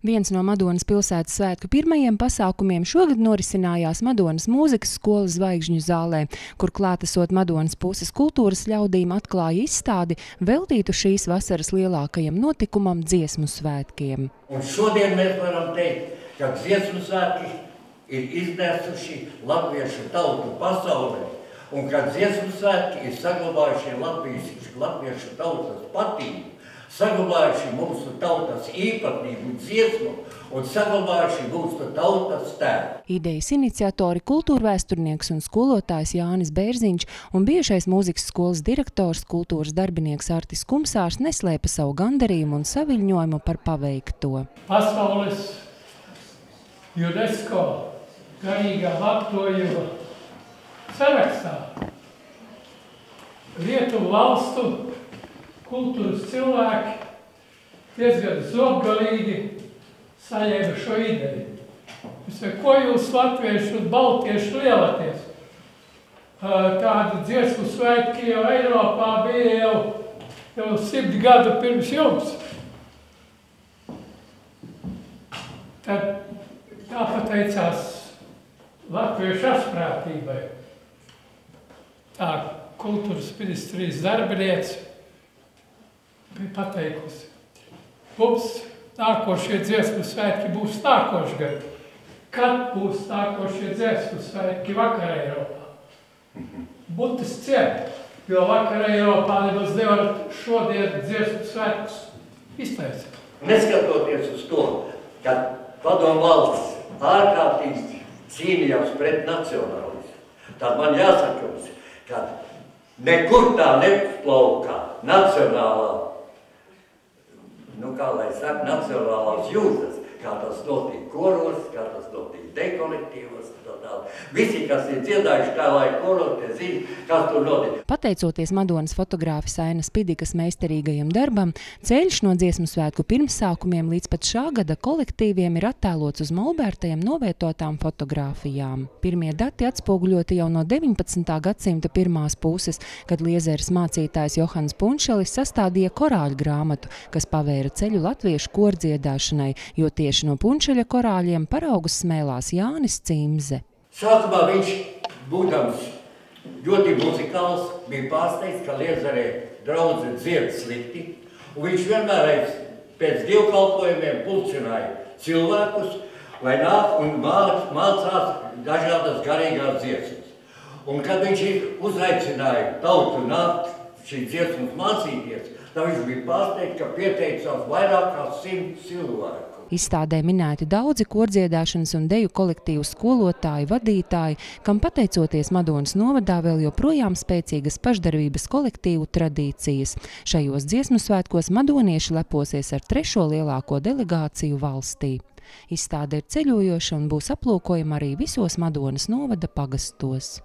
Viens no Madonas pilsētas svētku pirmajiem pasākumiem šogad norisinājās Madonas mūzikas skolas zvaigžņu zālē, kur klātesot Madonas puses kultūras ļaudīm atklāja izstādi veltītu šīs vasaras lielākajam notikumam dziesmu svētkiem. Un šodien mēs varam teikt, ka dziesmu svētki ir iznesuši latviešu tautu pasaulē, un ka dziesmu svētki ir saglabājuši Latvijas, latviešu tautas patību saglabājuši mūsu tautas īpatnību dziesmu un saglabājuši mūsu tautas tēlu. Idejas iniciatori kultūrvēsturnieks un skolotājs Jānis Bērziņš un bijušais mūzikas skolas direktors, kultūras darbinieks Artis Kumsārs neslēpa savu gandarījumu un saviļņojumu par paveikto. Pasaules UNESCO garīgā labtojuma sarakstā Rietuvu valstu kultūras cilvēki diezgan zobgalīgi saņēma šo ideju. Es saku, ko jūs latvieši un baltieši lielaties? Tādi dziesmu svētki jau Eiropā bija jau, jau simt gadu pirms jums. Tad tā pateicās latviešu asprātībai. Tā kultūras ministrijas darbiniece bija pateikusi, mums nākošie dziesmu svētki būs nākošais gads. Kad būs nākošie dziesmu svētki vakar Eiropā? Būtis ciet, jo vakar Eiropā nemaz nevar šodien dziesmu svētkus iztaisīt. Neskatoties uz to, ka padomu valsts ārkārtīgi cīnījās pret nacionālismu, tad man jāsaka jums, ka nekur tā neplauka nacionālā nu, kā lai saka, nacionālās jūtas, kā tas notiek koros, kā tas notiek dekolektīvos, tā tā. Visi, kas ir dziedājuši, kā lai koros, tie zina, kas tur notiek. Pateicoties Madonas fotogrāfis Ainas Pidikas meistarīgajam darbam, ceļš no dziesmu svētku pirmsākumiem līdz pat šā gada kolektīviem ir attēlots uz molbērtajiem novietotām fotogrāfijām. Pirmie dati atspoguļoti jau no 19. gadsimta pirmās puses, kad Liezeres mācītājs Johans Punšelis sastādīja korāļu grāmatu, kas pavēra ceļu latviešu kordziedāšanai, jo tieši no Punšeļa korāļiem paraugus smēlās Jānis Cimze. Sākumā viņš, būdams ļoti muzikāls, bija pārsteigts, ka Liezarē draudze dzied slikti, un viņš vienmēr pēc dievkalpojumiem pulcināja cilvēkus, lai nāk un māc, mācās dažādas garīgās dziesmas. Un kad viņš uzaicināja tautu nākt šīs dziesmas mācīties, tad viņš bija pārsteigts, ka pieteicās vairāk kā simt cilvēku. Izstādē minēti daudzi kordziedāšanas un deju kolektīvu skolotāji, vadītāji, kam pateicoties Madonas novadā vēl joprojām spēcīgas pašdarbības kolektīvu tradīcijas. Šajos dziesmu svētkos madonieši leposies ar trešo lielāko delegāciju valstī. Izstāde ir ceļojoša un būs aplūkojama arī visos Madonas novada pagastos.